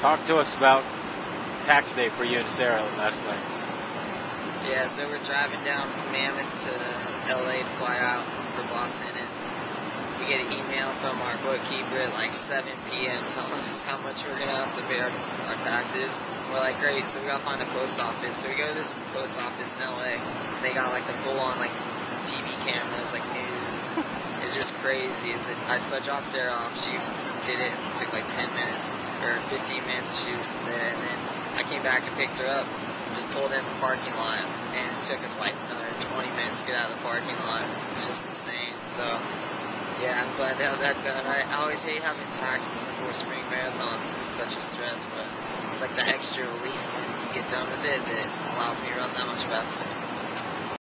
Talk to us about tax day for you and Sara last night. Yeah, so we're driving down from Mammoth to LA to fly out for Boston, and we get an email from our bookkeeper at like 7 p.m. telling us how much we're gonna have to pay our, our taxes. We're like, great, so we gotta find a post office. So we go to this post office in LA. They got like the full on like TV cameras, It's just crazy. It, I so I dropped Sara off. She did it. It took like 10 minutes or 15 minutes. She was there, and then I came back and picked her up. Just pulled in the parking lot, and it took us like another 20 minutes to get out of the parking lot. It's just insane. So. Yeah, I'm glad to have that done. I, I always hate having taxes before spring marathons. It's such a stress, but it's like the extra relief when you get done with it that allows me to run that much faster.